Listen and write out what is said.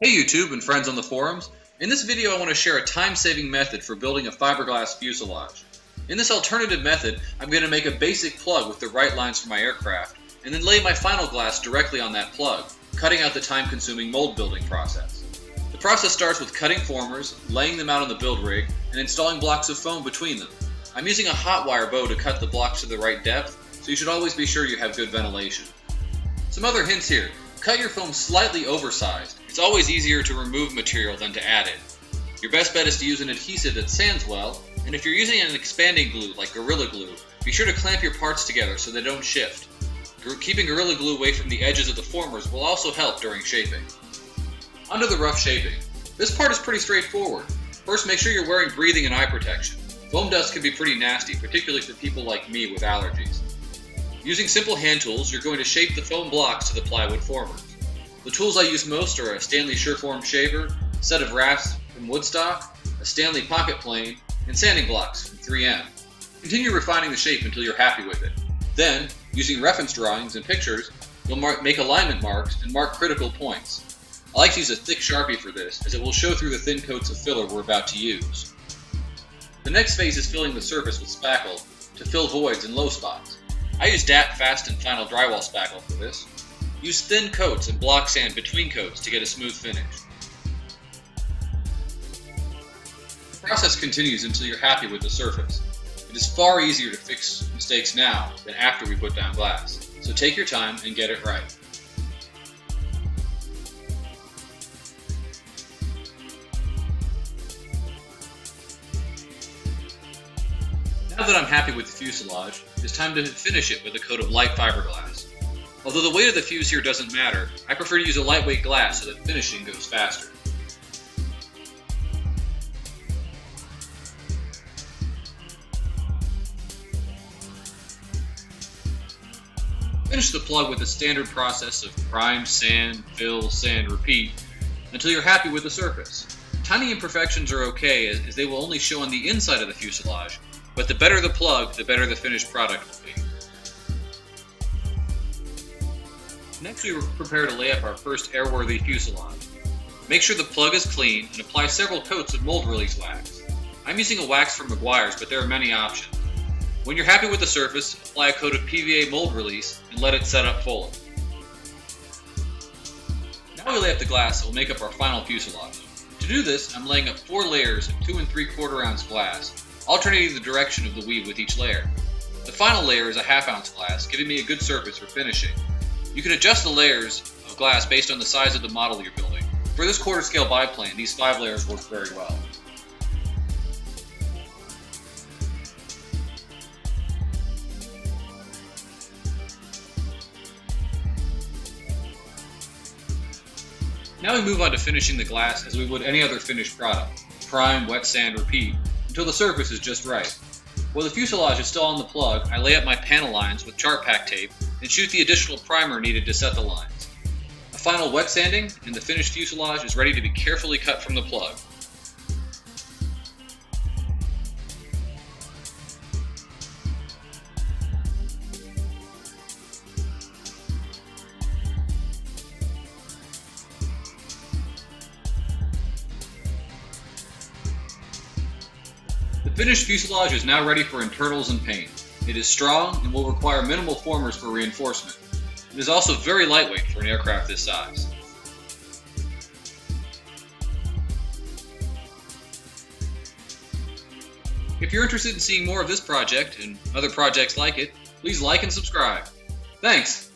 Hey YouTube and friends on the forums. In this video I want to share a time-saving method for building a fiberglass fuselage. In this alternative method, I'm going to make a basic plug with the right lines for my aircraft, and then lay my final glass directly on that plug, cutting out the time-consuming mold building process. The process starts with cutting formers, laying them out on the build rig, and installing blocks of foam between them. I'm using a hot wire bow to cut the blocks to the right depth, so you should always be sure you have good ventilation. Some other hints here. Cut your foam slightly oversized. It's always easier to remove material than to add it. Your best bet is to use an adhesive that sands well, and if you're using an expanding glue like Gorilla Glue, be sure to clamp your parts together so they don't shift. Keeping Gorilla Glue away from the edges of the formers will also help during shaping. Onto the rough shaping. This part is pretty straightforward. First, make sure you're wearing breathing and eye protection. Foam dust can be pretty nasty, particularly for people like me with allergies. Using simple hand tools, you're going to shape the foam blocks to the plywood formers. The tools I use most are a Stanley Surform shaver, a set of rasps from Woodstock, a Stanley pocket plane, and sanding blocks from 3M. Continue refining the shape until you're happy with it. Then, using reference drawings and pictures, you'll mark, make alignment marks and mark critical points. I like to use a thick Sharpie for this, as it will show through the thin coats of filler we're about to use. The next phase is filling the surface with spackle to fill voids and low spots. I use DAP Fast and Final Drywall Spackle for this. Use thin coats and block sand between coats to get a smooth finish. The process continues until you're happy with the surface. It is far easier to fix mistakes now than after we put down glass, so take your time and get it right. Now that I'm happy with the fuselage, it's time to finish it with a coat of light fiberglass. Although the weight of the fuse here doesn't matter, I prefer to use a lightweight glass so that finishing goes faster. Finish the plug with the standard process of prime, sand, fill, sand, repeat, until you're happy with the surface. Tiny imperfections are okay as they will only show on the inside of the fuselage, but the better the plug, the better the finished product will be. Next we prepare to lay up our first airworthy fuselage. Make sure the plug is clean and apply several coats of mold release wax. I'm using a wax from Meguiar's, but there are many options. When you're happy with the surface, apply a coat of PVA mold release and let it set up fully. Now we lay up the glass that will make up our final fuselage. To do this, I'm laying up four layers of 2 and 3 quarter ounce glass, alternating the direction of the weave with each layer. The final layer is a half ounce glass, giving me a good surface for finishing. You can adjust the layers of glass based on the size of the model you're building. For this quarter scale biplane, these five layers work very well. Now we move on to finishing the glass as we would any other finished product. Prime, wet sand, repeat, until the surface is just right. While the fuselage is still on the plug, I lay up my panel lines with Chartpak tape and shoot the additional primer needed to set the lines. A final wet sanding and the finished fuselage is ready to be carefully cut from the plug. The finished fuselage is now ready for internals and paint. It is strong and will require minimal formers for reinforcement. It is also very lightweight for an aircraft this size. If you're interested in seeing more of this project and other projects like it, please like and subscribe. Thanks!